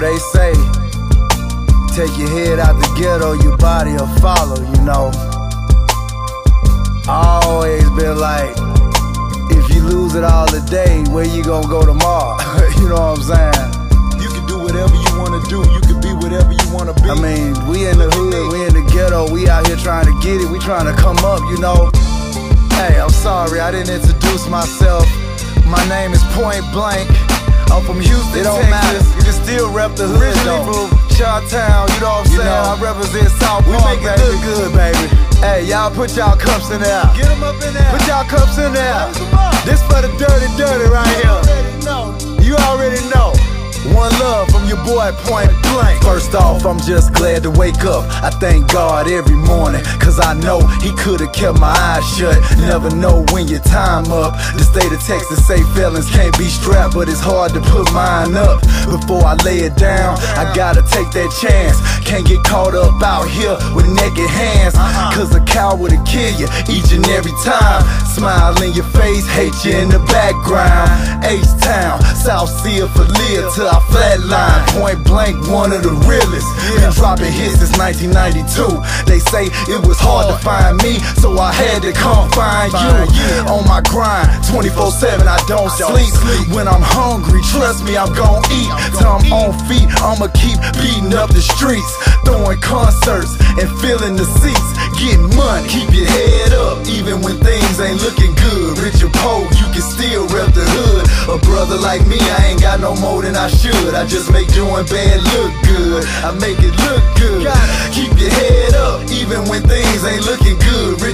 know, they say, take your head out the ghetto, your body will follow, you know. I always been like, if you lose it all today, where you gonna go tomorrow? you know what I'm saying? You can do whatever you wanna do, you can be whatever you wanna be. I mean, we in the hood, we in the ghetto, we out here trying to get it, we trying to come up, you know. Hey, I'm sorry, I didn't introduce myself. My name is Point Blank. I'm from Houston, It don't Texas. matter. You can still rep the hood Originally though. from Chi-Town, you know what I'm You saying? know. I represent South We Park, make it baby. look good, baby. Hey, y'all put y'all cups in there. Get them up in there. Put y'all cups in there. Close 'em up. This for the dirty, dirty right here. Your boy Point Blank. First off, I'm just glad to wake up. I thank God every morning, cause I know He could've kept my eyes shut. Never know when your time up. The state of Texas say felons can't be strapped, but it's hard to put mine up. Before I lay it down, I gotta take that chance. Can't get caught up out here with naked hands, uh-huh. cause a coward will kill you each and every time. Smile in your face, hate you in the background. H-Town, South Sea for live till I flatline. Point blank, one of the realest. Been dropping hits since 1992. They say it was hard to find me, so I had to come find you. On my grind, 24-7, I don't sleep. When I'm hungry, trust me, I'm gon' eat. Till I'm on feet, I'ma keep beating up the streets. Throwing concerts and filling the seats. Getting money, keep your head up, even when things ain't looking like me, I ain't got no more than I should. I just make doing bad look good. I make it look good. Keep your head up, even when things ain't looking good.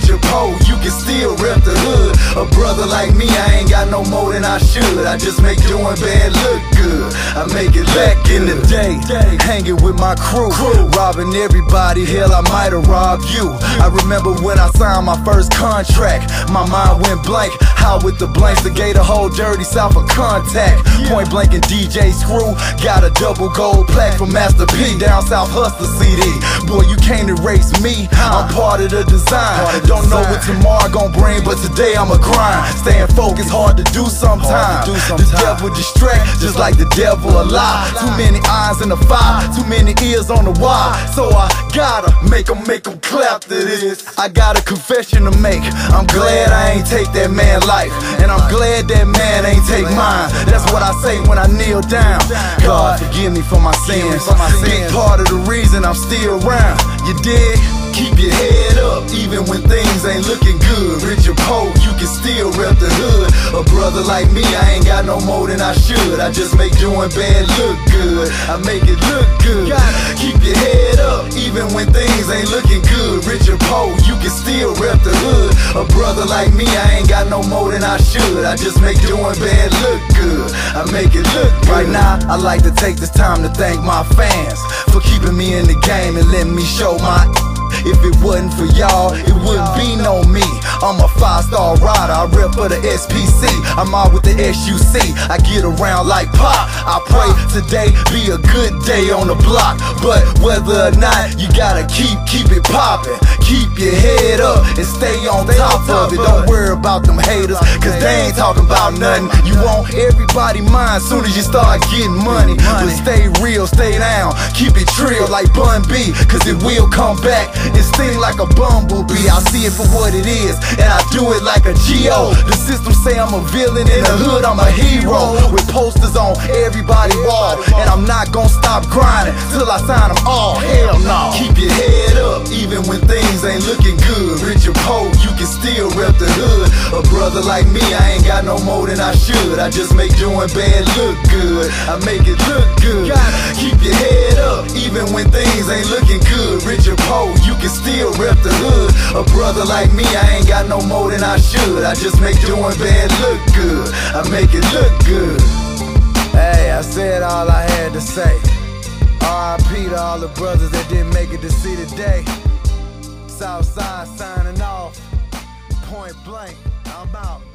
You can still rep the hood. A brother like me, I ain't got no more than I should. I just make doing bad look good. I make it back in the day, hanging with my crew, robbing everybody. Hell, I might have robbed you. I remember when I signed my first contract, my mind went blank. How with the blanks to gate a whole dirty south of contact. Point blank and DJ Screw got a double gold plaque from Master P down South Hustler CD. Boy, you can't erase me. I'm part of the design. Don't know what tomorrow gon' bring, but today I'ma grind. Staying focused, hard to do sometimes. do The devil distract, just like the devil a lie. Too many eyes in the fire, too many ears on the wire. So I gotta make 'em make 'em clap to this. I got a confession to make. I'm glad I ain't take that man life, and I'm glad that man ain't take mine. That's what I say when I kneel down. God forgive me for my sins. Big part of the reason I'm still around. You dig? Keep your head even when things ain't looking good. Rich or poor, you can still rep the hood. A brother like me, I ain't got no more than I should. I just make doing bad look good. I make it look good. Keep your head up, even when things ain't looking good. Rich or poor, you can still rep the hood. A brother like me, I ain't got no more than I should. I just make doing bad look good. I make it look good. Right now, I like to take this time to thank my fans for keeping me in the game and letting me show my. If it wasn't for y'all, it wouldn't be no me. I'm a five star rider, I rep for the SPC. I'm out with the SUC. I get around like pop. I pray today be a good day on the block. But whether or not, you gotta keep keep it poppin'. Keep your head up and stay on top of it. Don't worry about them haters, cause they ain't talking about nothing. You want everybody mind soon as you start getting money. But stay real, stay down, keep it trill like Bun B, cause it will come back and sting like a bumblebee. I see it for what it is, and I do it like a G.O. The system say I'm a villain, in the hood I'm a hero. With posters on everybody wall, and I'm not gonna stop grinding till I sign them all. Hell no. Keep your head even when things ain't looking good. Rich or poor, you can still rep the hood. A brother like me, I ain't got no more than I should. I just make doing bad look good. I make it look good. Keep your head up, even when things ain't looking good. Rich or poor, you can still rep the hood. A brother like me, I ain't got no more than I should. I just make doing bad look good. I make it look good. Hey, I said all I had to say. RIP to all the brothers that didn't make it to see the day. Southside signing off. Point blank, I'm out.